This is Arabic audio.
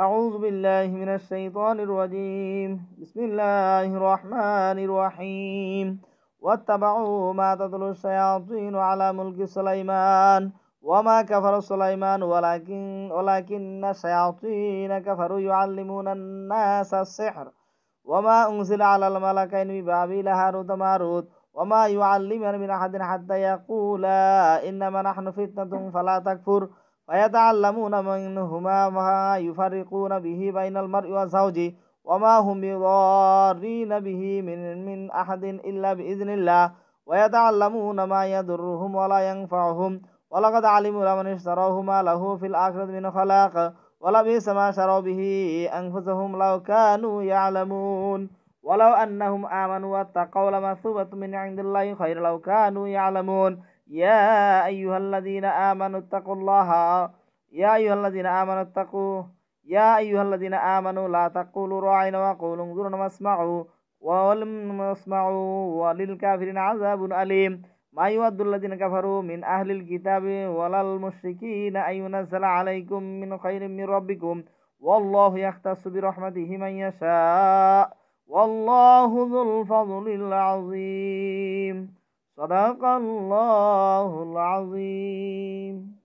أعوذ بالله من الشيطان الرجيم. بسم الله الرحمن الرحيم. واتبعوا ما تتلو الشياطين على ملك سليمان وما كفر سليمان ولكن ولكن الشياطين كفروا يعلمون الناس السحر. وما أنزل على الملكين ببابل هاروت ماروت وما يعلمان من أحد حتى يقولا إنما نحن فتنة فلا تكفر. فيتعلمون منهما ما يفرقون به بين المرء وزوجه وما هم بضارين به من, من أحد إلا بإذن الله. ويتعلمون ما يضرهم ولا ينفعهم. ولقد علموا لمن اشتراه ما له في الآخرة من خلاق. ولبئس ما شروا به أنفسهم لو كانوا يعلمون. ولو أنهم آمنوا واتقوا لمثوبة من عند الله خير لو كانوا يعلمون. يا أيها الذين آمنوا اتقوا الله. يا أيها الذين آمنوا اتقوا. يا أيها الذين آمنوا لا تقولوا راعنا وقولوا انظرنا واسمعوا ولم اسمعوا وللكافرين عذاب أليم. ما يود الذين كفروا من أهل الكتاب ولا المشركين أن ينزل عليكم من خير من ربكم. والله يختص برحمته من يشاء. والله ذو الفضل العظيم. صدق الله العظيم.